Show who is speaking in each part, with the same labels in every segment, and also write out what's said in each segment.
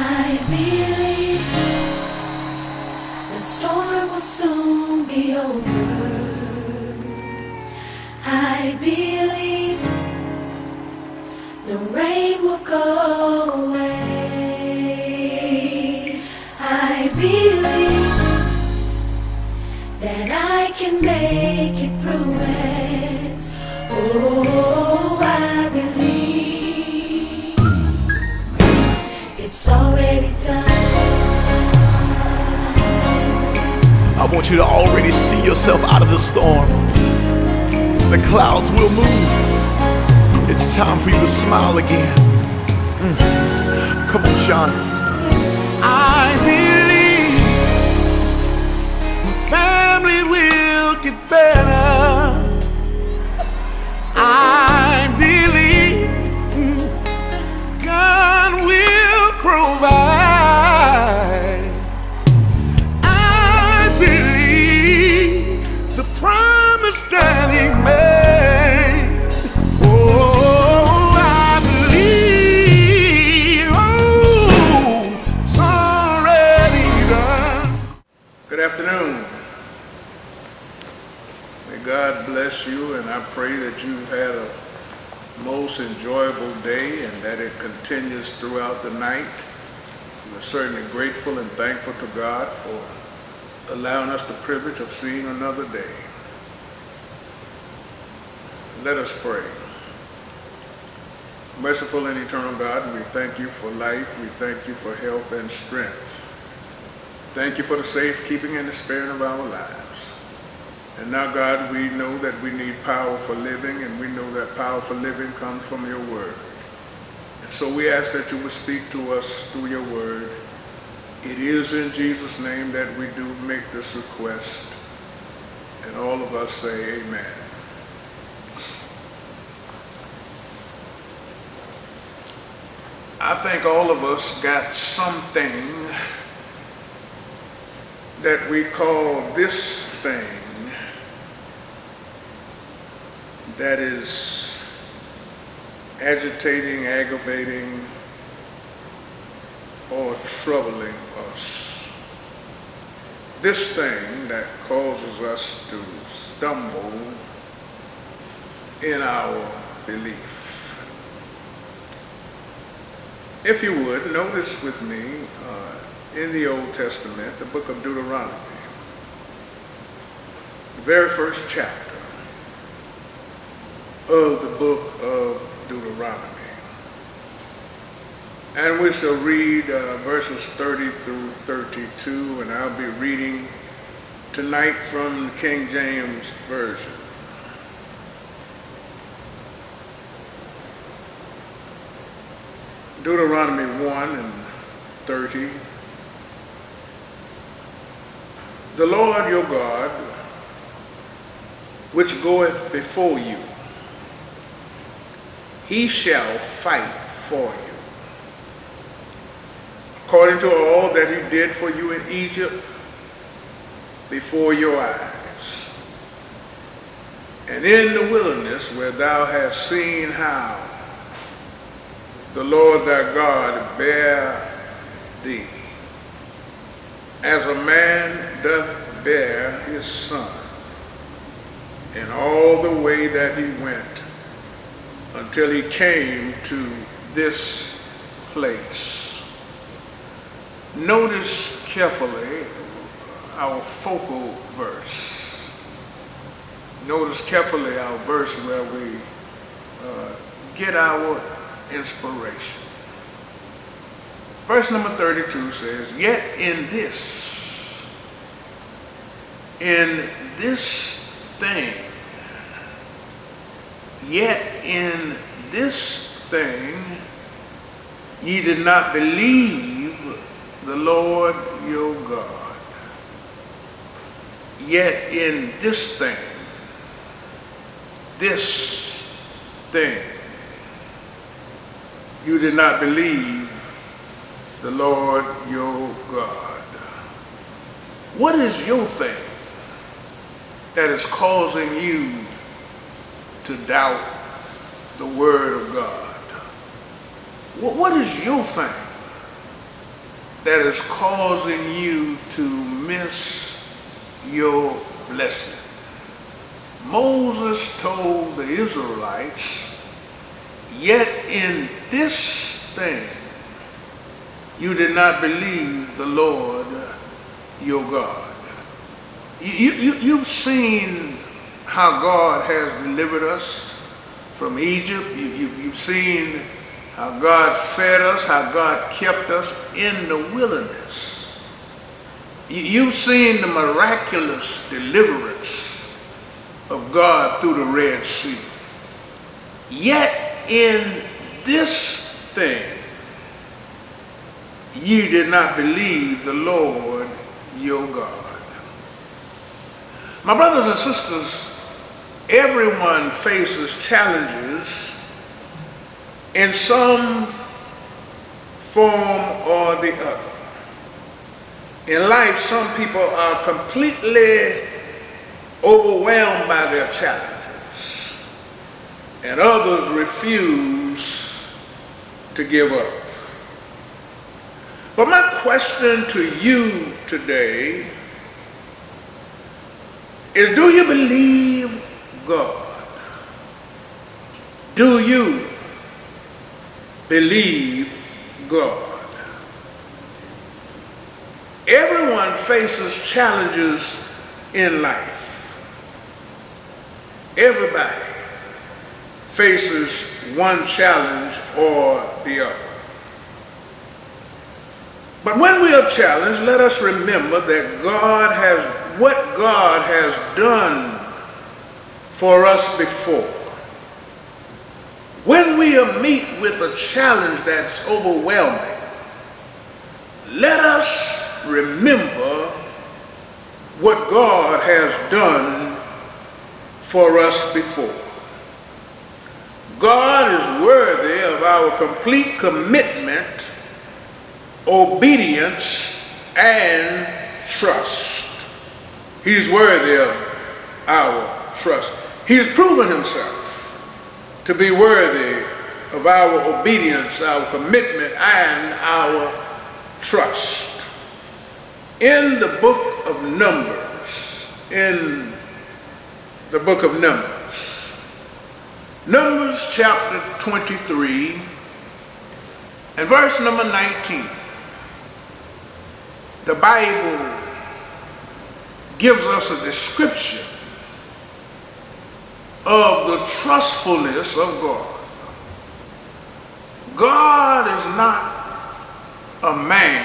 Speaker 1: I believe the storm will soon be over. I believe the rain will go away. I believe that I can make it through it. Oh, I believe
Speaker 2: want you to already see yourself out of the storm. The clouds will move. It's time for you to smile again. Mm. Come on, Sean. I believe my family will get better.
Speaker 3: Most enjoyable day and that it continues throughout the night. We're certainly grateful and thankful to God for allowing us the privilege of seeing another day. Let us pray. Merciful and eternal God, we thank you for life. We thank you for health and strength. Thank you for the safekeeping and the sparing of our lives. And now, God, we know that we need power for living, and we know that power for living comes from your word. And so we ask that you would speak to us through your word. It is in Jesus' name that we do make this request. And all of us say amen. I think all of us got something that we call this thing that is agitating, aggravating, or troubling us. This thing that causes us to stumble in our belief. If you would, notice with me uh, in the Old Testament, the book of Deuteronomy, the very first chapter of the book of Deuteronomy. And we shall read uh, verses 30 through 32, and I'll be reading tonight from the King James Version. Deuteronomy 1 and 30. The Lord your God, which goeth before you, he shall fight for you. According to all that he did for you in Egypt before your eyes. And in the wilderness where thou hast seen how the Lord thy God bear thee, as a man doth bear his son, in all the way that he went, until he came to this place. Notice carefully our focal verse. Notice carefully our verse where we uh, get our inspiration. Verse number 32 says, Yet in this, in this thing, yet in this thing, ye did not believe the Lord your God. Yet in this thing, this thing, you did not believe the Lord your God. What is your thing that is causing you to doubt the word of God? What, is your thing that is causing you to miss your blessing. Moses told the Israelites, Yet in this thing you did not believe the Lord your God. You, you, you've seen how God has delivered us from Egypt. You, you, you've seen how God fed us, how God kept us in the wilderness. You, you've seen the miraculous deliverance of God through the Red Sea. Yet in this thing, you did not believe the Lord your God. My brothers and sisters, everyone faces challenges in some form or the other. In life, some people are completely overwhelmed by their challenges, and others refuse to give up. But my question to you today is do you believe God? Do you believe God? Everyone faces challenges in life. Everybody faces one challenge or the other. But when we are challenged, let us remember that God has, what God has done for us before. When we meet with a challenge that's overwhelming, let us remember what God has done for us before. God is worthy of our complete commitment, obedience, and trust. He's worthy of our trust. He's proven himself to be worthy of our obedience, our commitment, and our trust. In the book of Numbers, in the book of Numbers, Numbers chapter 23 and verse number 19, the Bible gives us a description of the trustfulness of God. God is not a man,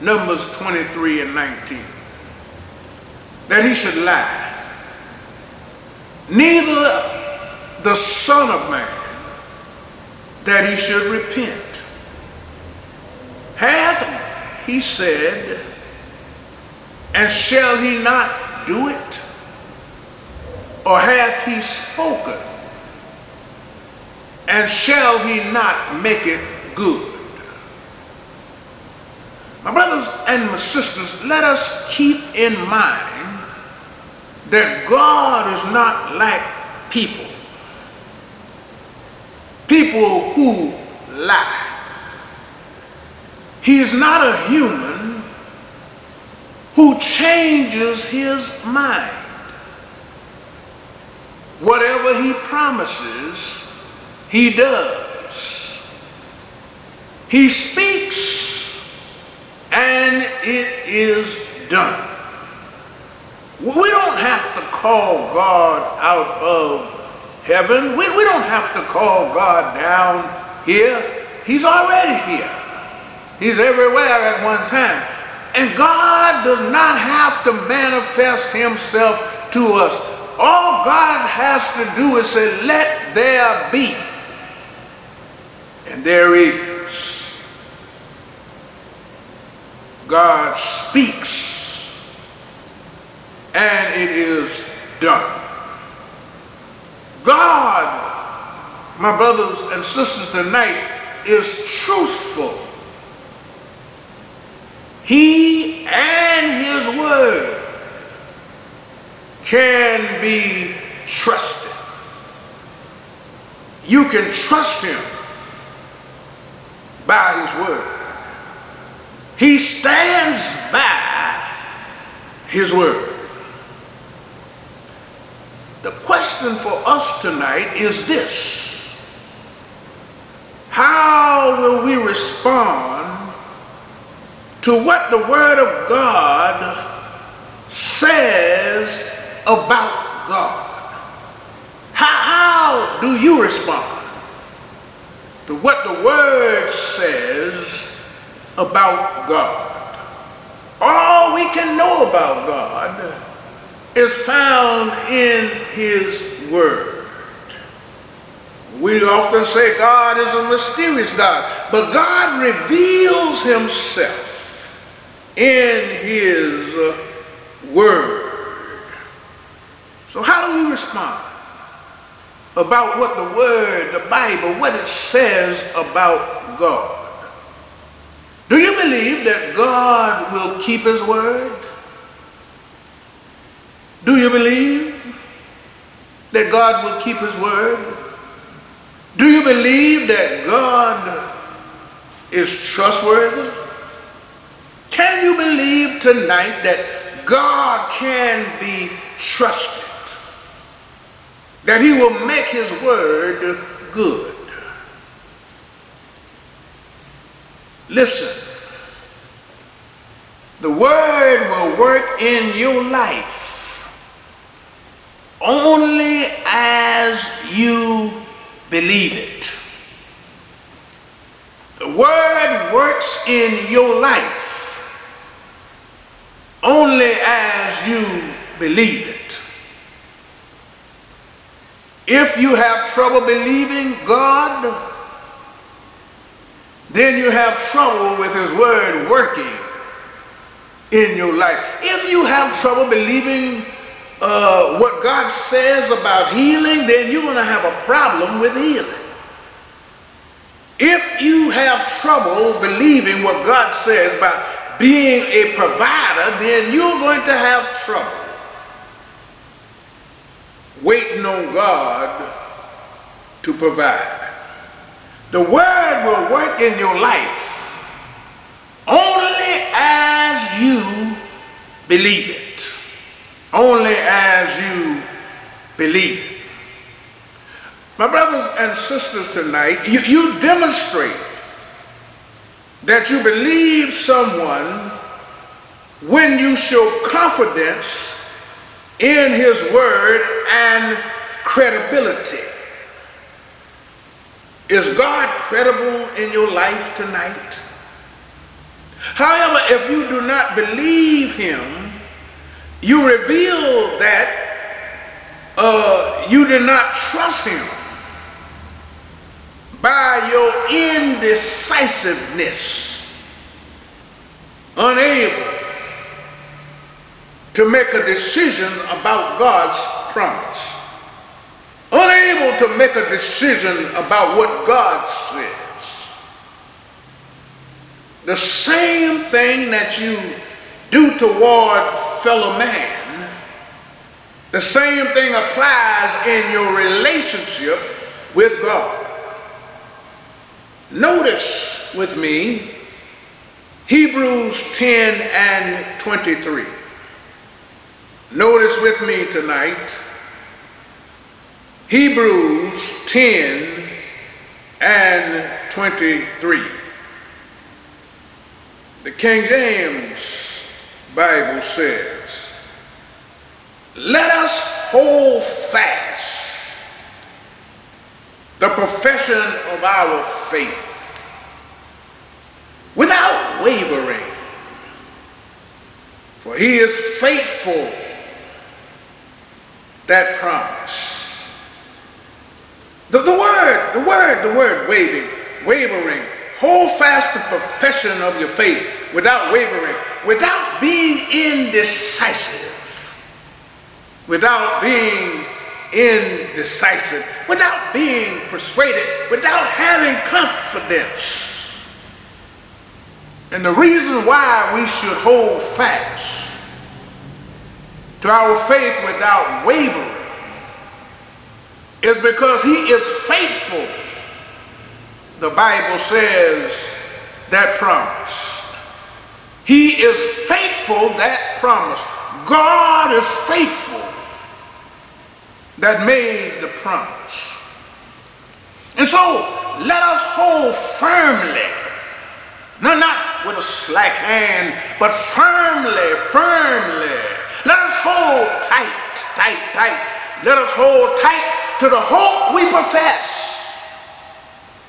Speaker 3: Numbers 23 and 19, that he should lie. Neither the Son of Man, that he should repent. Hath he said, and shall he not do it? Or hath he spoken? And shall he not make it good? My brothers and my sisters, let us keep in mind that God is not like people. People who lie. He is not a human who changes his mind. Whatever he promises, he does. He speaks and it is done. We don't have to call God out of heaven. We, we don't have to call God down here. He's already here. He's everywhere at one time. And God does not have to manifest himself to us. All God has to do is say, let there be. And there is. God speaks and it is done. God, my brothers and sisters tonight, is truthful. He and his word can be trusted. You can trust him by his word. He stands by his word. The question for us tonight is this. How will we respond to what the word of God says about God? How, how do you respond to what the word says about God? All we can know about God is found in his word. We often say God is a mysterious God, but God reveals himself in his word. So how do we respond about what the word, the Bible, what it says about God? Do you believe that God will keep his word? Do you believe that God will keep his word? Do you believe that God is trustworthy? Can you believe tonight that God can be trusted? That he will make his word good? Listen, the word will work in your life only as you believe it. The word works in your life only as you believe it. If you have trouble believing God, then you have trouble with his word working in your life. If you have trouble believing uh, what God says about healing, then you're going to have a problem with healing. If you have trouble believing what God says about being a provider, then you're going to have trouble waiting on God to provide. The word will work in your life only as you believe it only as you believe it. My brothers and sisters tonight, you, you demonstrate that you believe someone when you show confidence in his word and credibility. Is God credible in your life tonight? However, if you do not believe him, you reveal that uh, you did not trust him by your indecisiveness, unable to make a decision about God's promise, unable to make a decision about what God says. The same thing that you do toward fellow man, the same thing applies in your relationship with God. Notice with me Hebrews 10 and 23. Notice with me tonight Hebrews 10 and 23. The King James Bible says, let us hold fast the profession of our faith without wavering. For he is faithful that promise. The, the word, the word, the word waving, wavering. Hold fast the profession of your faith without wavering without being indecisive, without being indecisive, without being persuaded, without having confidence. And the reason why we should hold fast to our faith without wavering is because he is faithful. The Bible says that promise. He is faithful that promise. God is faithful that made the promise. And so let us hold firmly, no, not with a slack hand, but firmly, firmly. Let us hold tight, tight, tight. Let us hold tight to the hope we profess.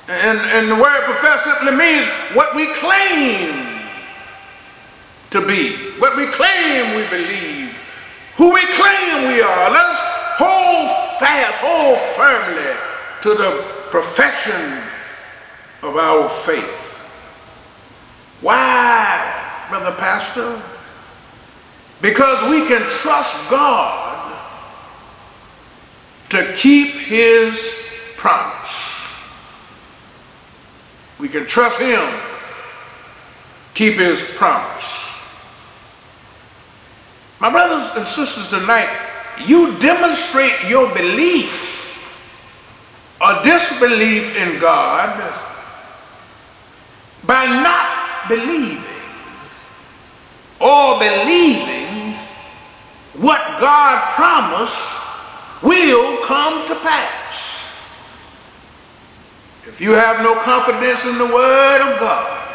Speaker 3: And, and the word profess simply means what we claim to be, what we claim we believe, who we claim we are. Let us hold fast, hold firmly to the profession of our faith. Why, Brother Pastor? Because we can trust God to keep his promise. We can trust him, keep his promise. My brothers and sisters tonight, you demonstrate your belief or disbelief in God by not believing or believing what God promised will come to pass. If you have no confidence in the Word of God,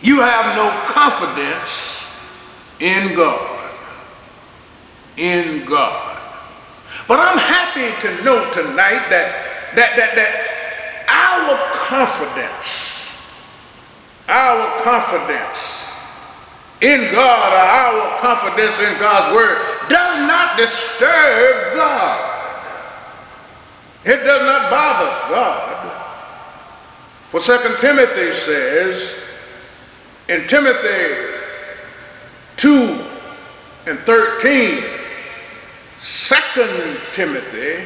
Speaker 3: you have no confidence in God. In God. But I'm happy to know tonight that that that that our confidence, our confidence in God or our confidence in God's word does not disturb God. It does not bother God. For Second Timothy says in Timothy 2 and 13, 2 Timothy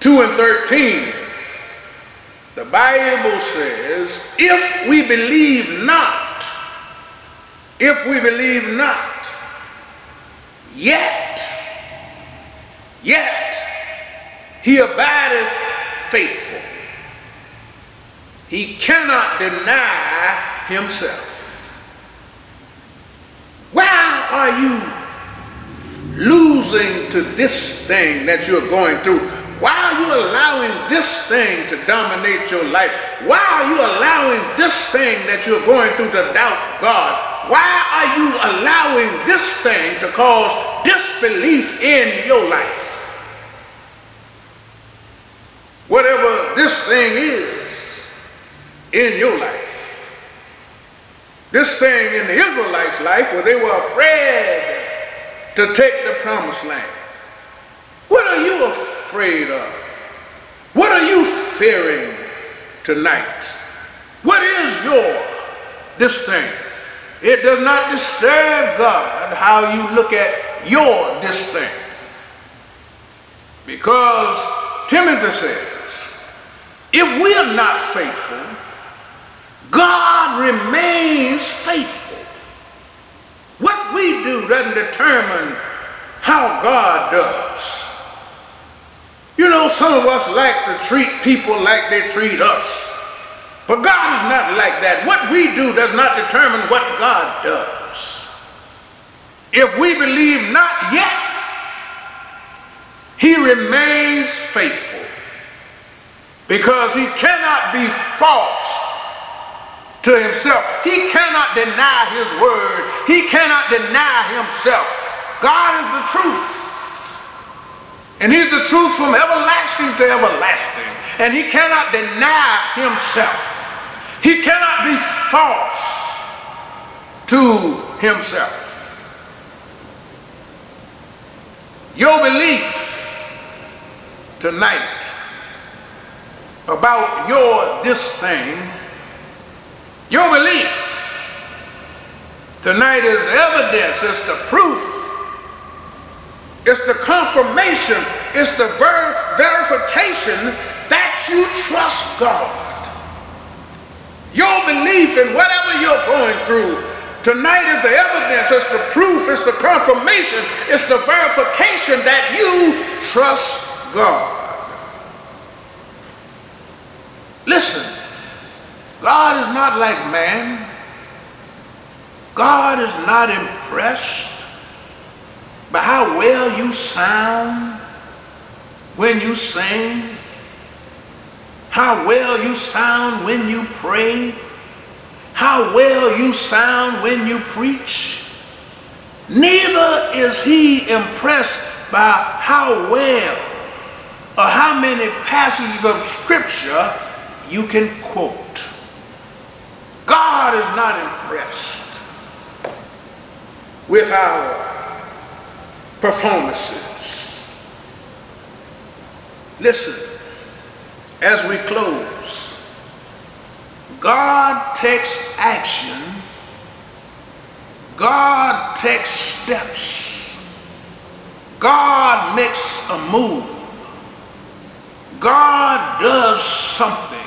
Speaker 3: 2 and 13, the Bible says, if we believe not, if we believe not, yet, yet, he abideth faithful. He cannot deny himself. Why are you losing to this thing that you're going through? Why are you allowing this thing to dominate your life? Why are you allowing this thing that you're going through to doubt God? Why are you allowing this thing to cause disbelief in your life? whatever this thing is in your life. This thing in the Israelites' life where they were afraid to take the promised land. What are you afraid of? What are you fearing tonight? What is your this thing? It does not disturb God how you look at your thing. Because Timothy says, if we are not faithful, God remains faithful. What we do doesn't determine how God does. You know, some of us like to treat people like they treat us. But God is not like that. What we do does not determine what God does. If we believe not yet, he remains faithful because he cannot be false to himself. He cannot deny his word. He cannot deny himself. God is the truth. And he's the truth from everlasting to everlasting. And he cannot deny himself. He cannot be false to himself. Your belief tonight about your this thing, your belief tonight is evidence, it's the proof, it's the confirmation, it's the ver verification that you trust God. Your belief in whatever you're going through tonight is the evidence, it's the proof, it's the confirmation, it's the verification that you trust God. Listen, God is not like man. God is not impressed how well you sound when you sing, how well you sound when you pray, how well you sound when you preach. Neither is he impressed by how well or how many passages of scripture you can quote. God is not impressed with our performances. Listen, as we close, God takes action, God takes steps, God makes a move, God does something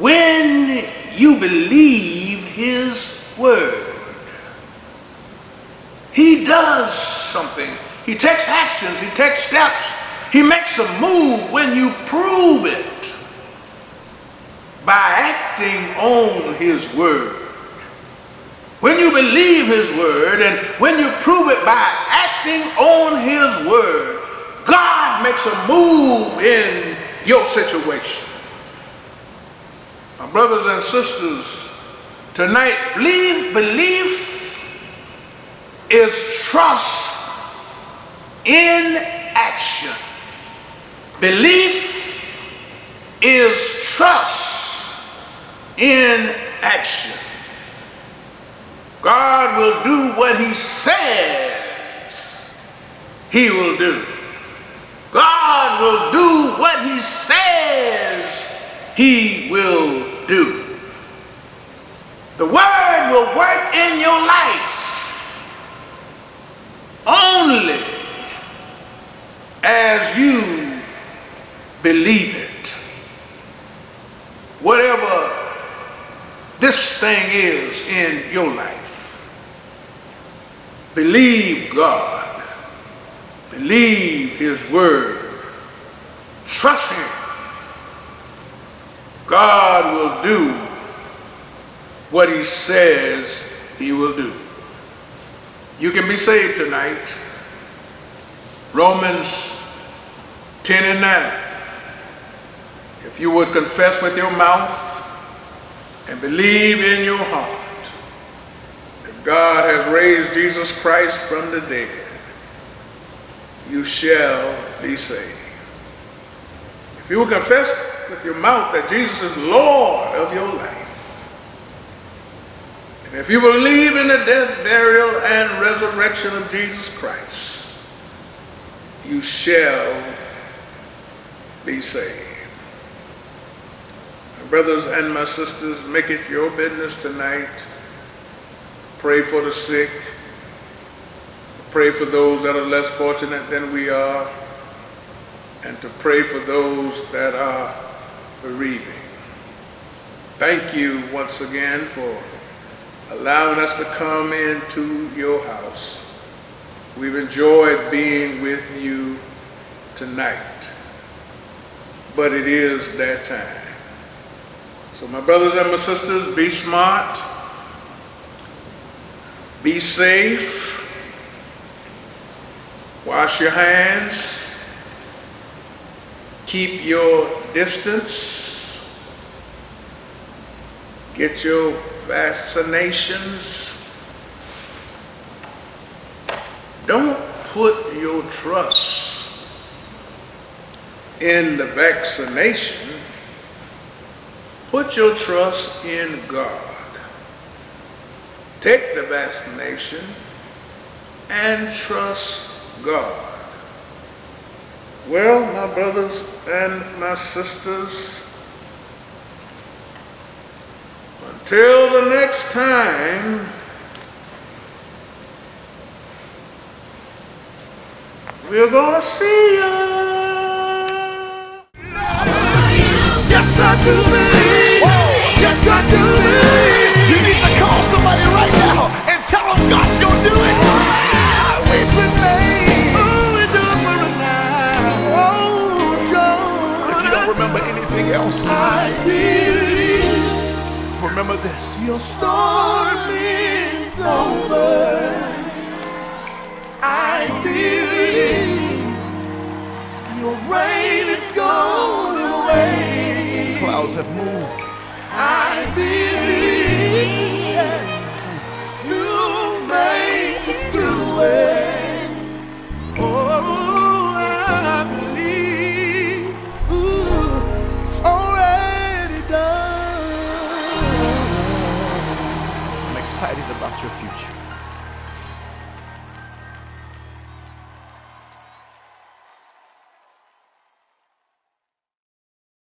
Speaker 3: when you believe his word. He does something. He takes actions, he takes steps, he makes a move when you prove it by acting on his word. When you believe his word and when you prove it by acting on his word, God makes a move in your situation. My brothers and sisters, tonight, believe, belief is trust in action. Belief is trust in action. God will do what he says he will do. God will do what he says he will do. The word will work in your life only as you believe it. Whatever this thing is in your life, believe God. Believe his word. Trust him. God will do what he says he will do. You can be saved tonight. Romans 10 and 9. If you would confess with your mouth and believe in your heart that God has raised Jesus Christ from the dead, you shall be saved. If you will confess with your mouth that Jesus is Lord of your life, and if you believe in the death, burial, and resurrection of Jesus Christ, you shall be saved. My brothers and my sisters, make it your business tonight. Pray for the sick. Pray for those that are less fortunate than we are. And to pray for those that are bereaving. Thank you once again for allowing us to come into your house. We've enjoyed being with you tonight, but it is that time. So my brothers and my sisters, be smart, be safe, wash your hands, keep your distance, get your vaccinations. Don't put your trust in the vaccination. Put your trust in God. Take the vaccination and trust God. Well, my brothers and my sisters, until the next time, we're gonna see ya.
Speaker 2: Yes, I do believe. Yes, I do believe. You need to call somebody right now and tell them God's gonna do it. Ah, we believe. Oh, we do it for a night. Oh, Joe. If you don't remember anything else, I believe. Remember this.
Speaker 4: Your storm is over. I believe your rain is gone away.
Speaker 2: Clouds have moved.
Speaker 4: I believe you make it through it.
Speaker 2: Future.